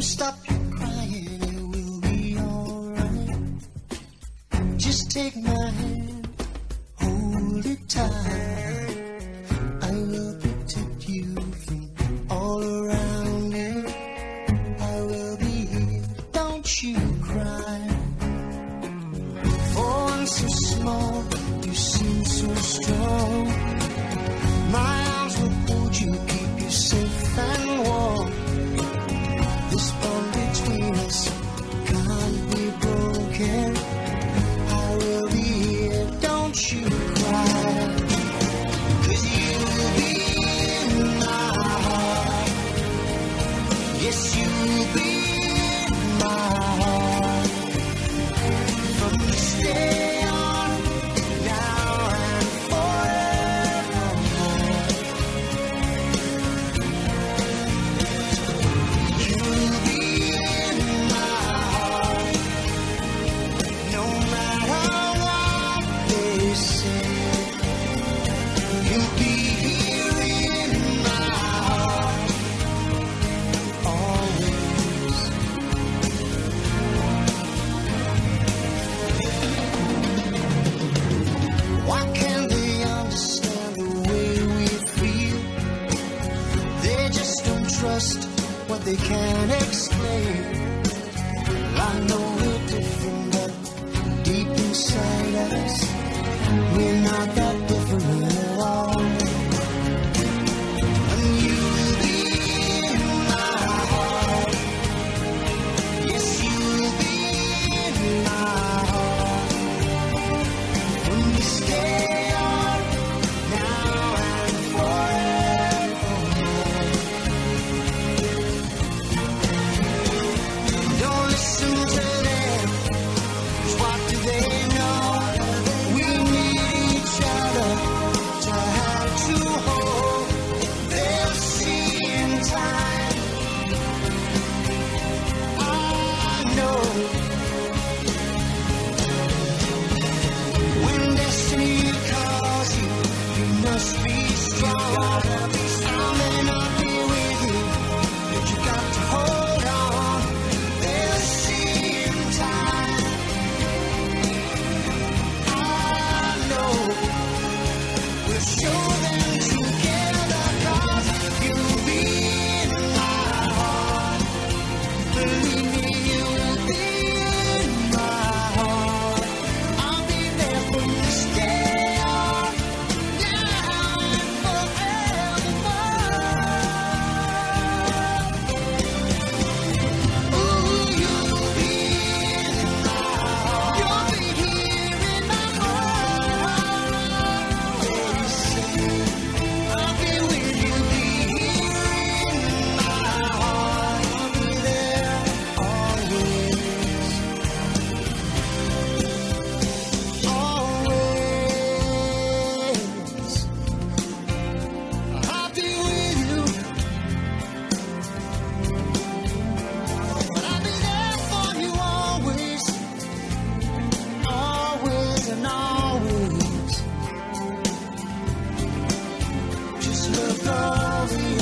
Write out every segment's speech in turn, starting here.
Don't stop your crying, it will be alright. Just take my hand, hold it tight. I will protect you from all around you. I will be here, don't you cry. For I'm so small, you seem so strong. they can't explain. I know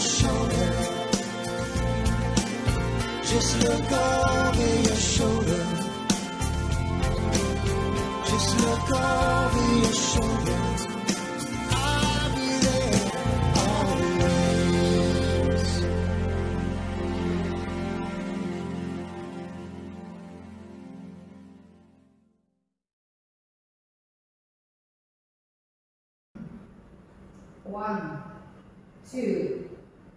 your shoulder. Just look over your shoulder. Just look over your shoulder. I'll be there always. One, two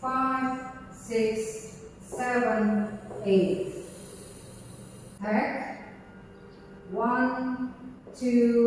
five, six, seven, eight. Back. One, two,